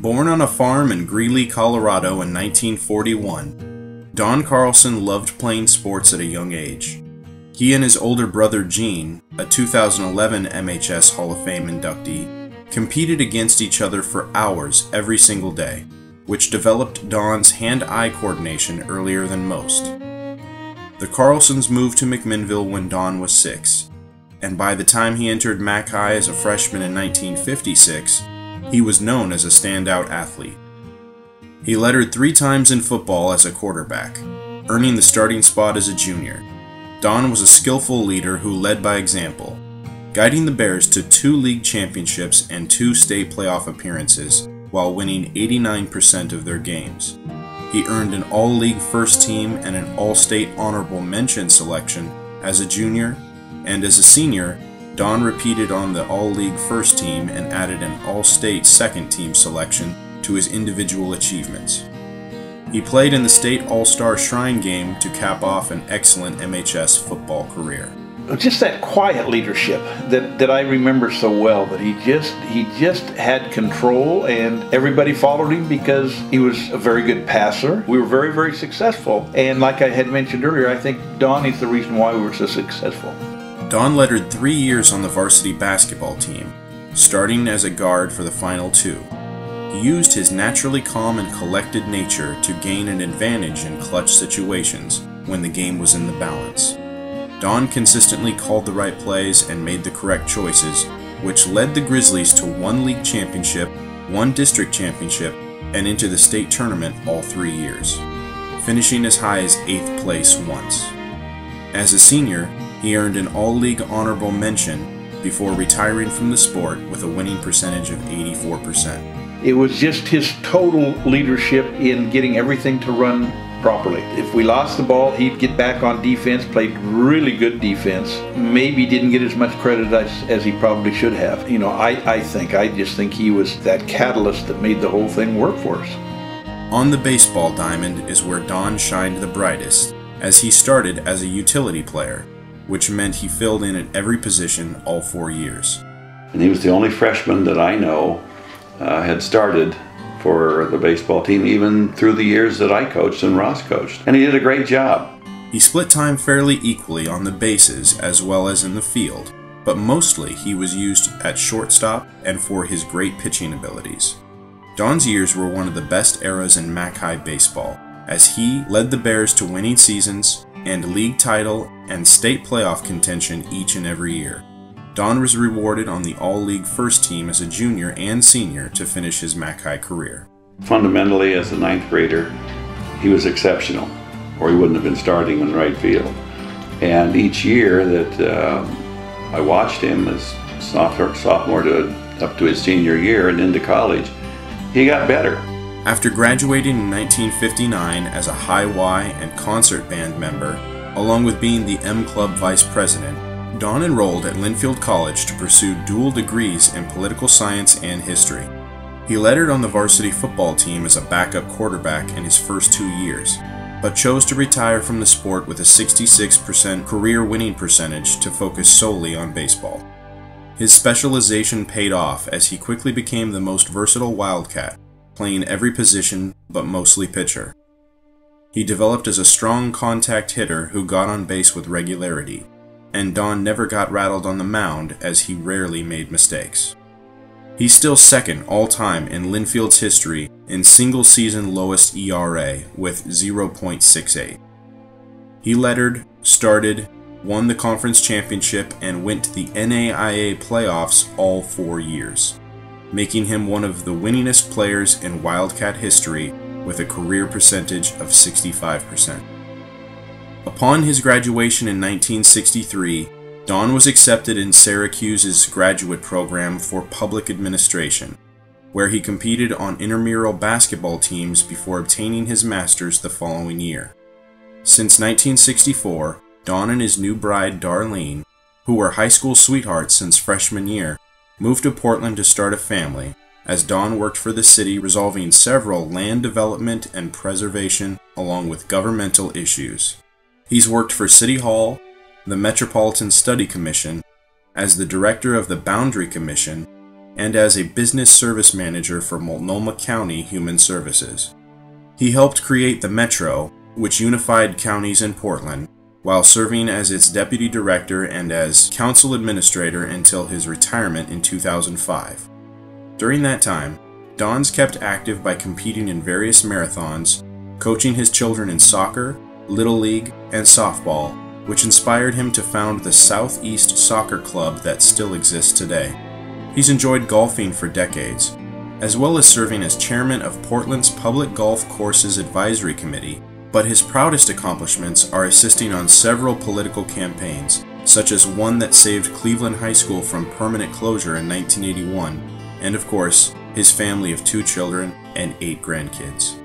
Born on a farm in Greeley, Colorado in 1941, Don Carlson loved playing sports at a young age. He and his older brother Gene, a 2011 MHS Hall of Fame inductee, competed against each other for hours every single day, which developed Don's hand eye coordination earlier than most. The Carlsons moved to McMinnville when Don was six, and by the time he entered Mac High as a freshman in 1956, he was known as a standout athlete. He lettered three times in football as a quarterback, earning the starting spot as a junior. Don was a skillful leader who led by example, guiding the Bears to two league championships and two state playoff appearances while winning 89% of their games. He earned an All League first team and an All State honorable mention selection as a junior, and as a senior, Don repeated on the All League first team and added an All State second team selection to his individual achievements. He played in the state All Star Shrine game to cap off an excellent MHS football career. Just that quiet leadership that, that I remember so well that he just he just had control and everybody followed him because he was a very good passer. We were very, very successful. And like I had mentioned earlier, I think Don is the reason why we were so successful. Don lettered three years on the varsity basketball team, starting as a guard for the final two. He used his naturally calm and collected nature to gain an advantage in clutch situations when the game was in the balance. Don consistently called the right plays and made the correct choices, which led the Grizzlies to one league championship, one district championship, and into the state tournament all three years, finishing as high as 8th place once. As a senior, he earned an All League honorable mention before retiring from the sport with a winning percentage of 84%. It was just his total leadership in getting everything to run properly. If we lost the ball, he'd get back on defense, played really good defense. Maybe didn't get as much credit as, as he probably should have. You know, I, I think, I just think he was that catalyst that made the whole thing work for us. On the baseball diamond is where Don shined the brightest, as he started as a utility player, which meant he filled in at every position all four years. And he was the only freshman that I know uh, had started for the baseball team, even through the years that I coached and Ross coached. And he did a great job. He split time fairly equally on the bases as well as in the field, but mostly he was used at shortstop and for his great pitching abilities. Don's years were one of the best eras in Mac High baseball, as he led the Bears to winning seasons and league title and state playoff contention each and every year. Don was rewarded on the All League first team as a junior and senior to finish his Mac High career. Fundamentally, as a ninth grader, he was exceptional, or he wouldn't have been starting in right field. And each year that uh, I watched him as sophomore, sophomore to up to his senior year and into college, he got better. After graduating in 1959 as a Hi-Y and concert band member, along with being the M Club vice president, Don enrolled at Linfield College to pursue dual degrees in political science and history. He lettered on the varsity football team as a backup quarterback in his first two years, but chose to retire from the sport with a 66% career winning percentage to focus solely on baseball. His specialization paid off as he quickly became the most versatile Wildcat, playing every position but mostly pitcher. He developed as a strong contact hitter who got on base with regularity and Don never got rattled on the mound as he rarely made mistakes. He's still second all time in Linfield's history in single season lowest ERA with 0.68. He lettered, started, won the conference championship, and went to the NAIA playoffs all four years, making him one of the winningest players in Wildcat history with a career percentage of 65%. Upon his graduation in 1963, Don was accepted in Syracuse's graduate program for public administration, where he competed on intramural basketball teams before obtaining his master's the following year. Since 1964, Don and his new bride Darlene, who were high school sweethearts since freshman year, moved to Portland to start a family, as Don worked for the city resolving several land development and preservation along with governmental issues. He's worked for City Hall, the Metropolitan Study Commission, as the director of the Boundary Commission, and as a business service manager for Multnomah County Human Services. He helped create the Metro, which unified counties in Portland, while serving as its deputy director and as council administrator until his retirement in 2005. During that time, Don's kept active by competing in various marathons, coaching his children in soccer, little league, and softball, which inspired him to found the Southeast Soccer Club that still exists today. He's enjoyed golfing for decades, as well as serving as chairman of Portland's Public Golf Courses Advisory Committee but his proudest accomplishments are assisting on several political campaigns, such as one that saved Cleveland High School from permanent closure in 1981, and of course, his family of two children and eight grandkids.